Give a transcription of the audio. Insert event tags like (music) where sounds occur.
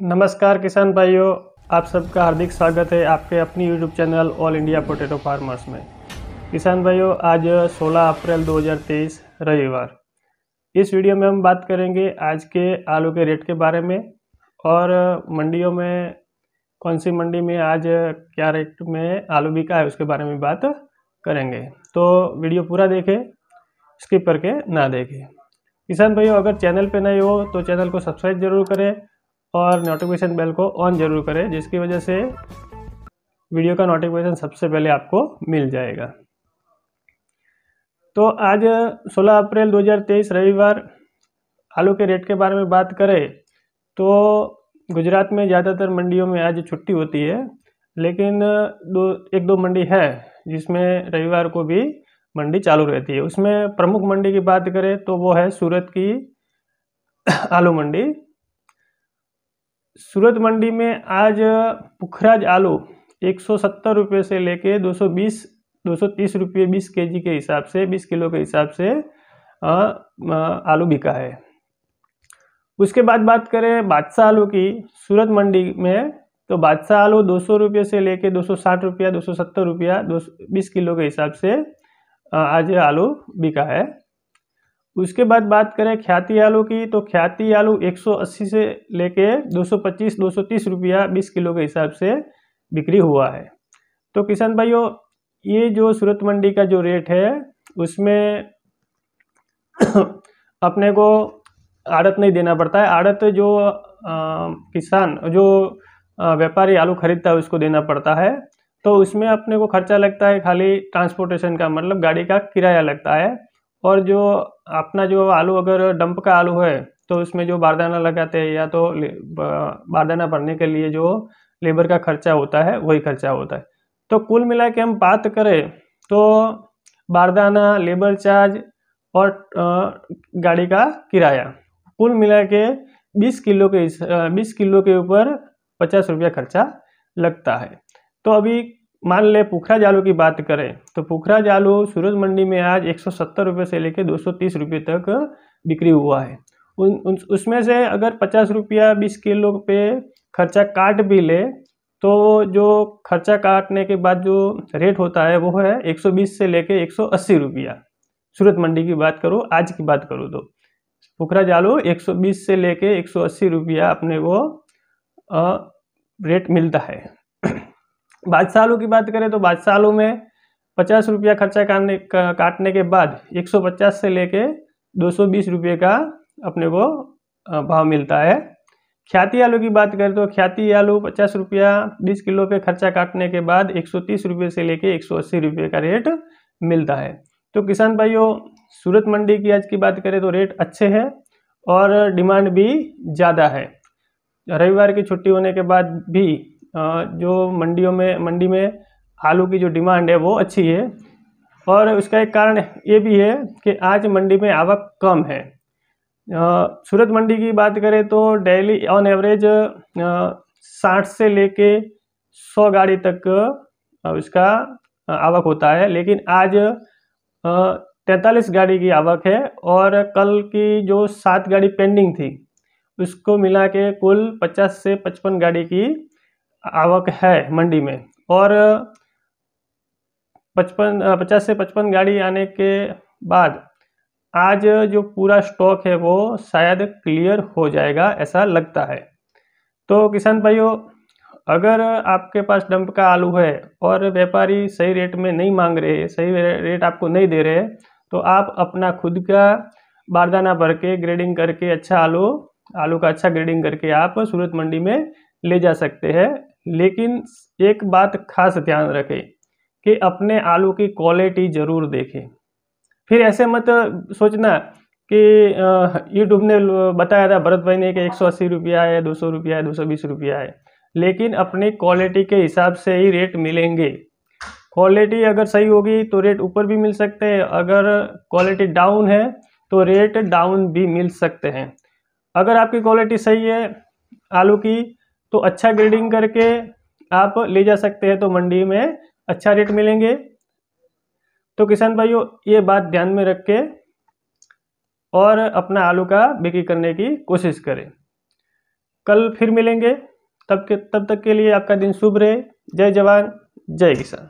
नमस्कार किसान भाइयों, आप सबका हार्दिक स्वागत है आपके अपनी YouTube channel all India potato farmers में। किसान भाइयों, आज 16 अप्रैल 2023 रविवार। इस वीडियो में हम बात करेंगे आज के आलू के रेट के बारे में और मंडियों में, कौन सी मंडी में आज क्या रेट में आलू बिका है उसके बारे में बात करेंगे। तो वीडियो पूरा देखें, स्किप करके ना देखें। किसान भाइयों, अगर चैनल पे नए हो तो चैनल को सब्सक्राइब ज़रूर करें और नोटिफिकेशन बेल को ऑन ज़रूर करें, जिसकी वजह से वीडियो का नोटिफिकेशन सबसे पहले आपको मिल जाएगा। तो आज 16 अप्रैल 2023 रविवार, आलू के रेट के बारे में बात करें तो गुजरात में ज़्यादातर मंडियों में आज छुट्टी होती है, लेकिन दो, एक दो मंडी है जिसमें रविवार को भी मंडी चालू रहती है। उसमें प्रमुख मंडी की बात करें तो वो है सूरत की आलू मंडी। सूरत मंडी में आज पुखराज आलू एक सौ सत्तर रुपये से लेके दो सौ बीस, दो सौ तीस रुपये बीस के जी के हिसाब से, बीस किलो के हिसाब से आलू बिका है। उसके बाद बात करें बादशाह आलू की, सूरत मंडी में तो बादशाह आलू दो सौ रुपये से लेके दो सौ साठ रुपया, दो सौ सत्तर रुपया, दो बीस किलो के हिसाब से आज आलू बिका है। उसके बाद बात करें ख्याति आलू की तो ख्याति आलू 180 से लेके 225 230 रुपया 20 किलो के हिसाब से बिक्री हुआ है। तो किसान भाइयों ये जो सूरत मंडी का जो रेट है उसमें (coughs) अपने को आड़त नहीं देना पड़ता है। आड़त जो आ, किसान जो व्यापारी आलू खरीदता है उसको देना पड़ता है। तो उसमें अपने को खर्चा लगता है खाली ट्रांसपोर्टेशन का मतलब गाड़ी का किराया लगता है। और जो अपना जो आलू अगर डंप का आलू है तो उसमें जो बारदाना लगाते हैं या तो बारदाना भरने के लिए जो लेबर का खर्चा होता है, वही खर्चा होता है। तो कुल मिला के हम बात करें तो बारदाना, लेबर चार्ज और गाड़ी का किराया। कुल मिला के बीस किलो के बीस किलो के ऊपर पचास रुपया खर्चा लगता है। तो अभी मान ले पुखराज आलू की बात करें तो पुखराज आलू सूरज मंडी में आज एक सौ से लेकर दो सौ तक बिक्री हुआ है। उन, उन उसमें से अगर पचास रुपया बीस किलो पे खर्चा काट भी ले तो जो खर्चा काटने के बाद जो रेट होता है वो है 120 से लेके 180 रुपया। सूरत मंडी की बात करो आज की बात करो तो। पुखराज आलू 120 से लेके 180 रुपया अपने को रेट मिलता है। बादशाह की बात करें तो बादशाह में पचास रुपया खर्चा काटने काटने के बाद एक सौ पचास से लेके दो सौ बीस रुपये का अपने को भाव मिलता है। ख्याति आलू की बात करें तो ख्याति आलू पचास रुपया, बीस किलो पे खर्चा काटने के बाद एक सौ तीस रुपये से लेके एक सौ अस्सी रुपये का रेट मिलता है। तो किसान भाइयों, सूरत मंडी की आज की बात करें तो रेट अच्छे हैं और डिमांड भी ज़्यादा है। रविवार की छुट्टी होने के बाद भी जो मंडियों में, मंडी में आलू की जो डिमांड है वो अच्छी है। और उसका एक कारण ये भी है कि आज मंडी में आवक कम है। सूरत मंडी की बात करें तो डेली ऑन एवरेज साठ से लेके सौ गाड़ी तक उसका आवक होता है। लेकिन आज तैंतालीस गाड़ी की आवक है और कल की जो सात गाड़ी पेंडिंग थी, उसको मिला के कुल पचास से पचपन गाड़ी की आवक है मंडी में। और पचपन, पचास से पचपन गाड़ी आने के बाद आज जो पूरा स्टॉक है वो शायद क्लियर हो जाएगा, ऐसा लगता है। तो किसान भाइयों, अगर आपके पास डंप का आलू है और व्यापारी सही रेट में नहीं मांग रहे, सही रेट आपको नहीं दे रहे तो आप अपना खुद का बारदाना भर के ग्रेडिंग करके अच्छा आलू आलू का अच्छा ग्रेडिंग करके आप सूरत मंडी में ले जा सकते हैं। लेकिन एक बात खास ध्यान रखें कि अपने आलू की क्वालिटी ज़रूर देखें। फिर ऐसे मत सोचना कि यूट्यूब ने बताया था, भरत भाई ने कि एक सौ अस्सी रुपया है, दो सौ रुपया है, दो सौ बीस रुपया है। लेकिन अपनी क्वालिटी के हिसाब से ही रेट मिलेंगे। क्वालिटी अगर सही होगी तो रेट ऊपर भी मिल सकते हैं। अगर क्वालिटी डाउन है तो रेट डाउन भी मिल सकते हैं। अगर आपकी क्वालिटी सही है आलू की तो अच्छा ग्रेडिंग करके आप ले जा सकते हैं तो मंडी में अच्छा रेट मिलेंगे। तो किसान भाइयों, ये बात ध्यान में रख के और अपना आलू का बिक्री करने की कोशिश करें। कल फिर मिलेंगे, तब के, तब तक के लिए आपका दिन शुभ रहे। जय जवान, जय किसान।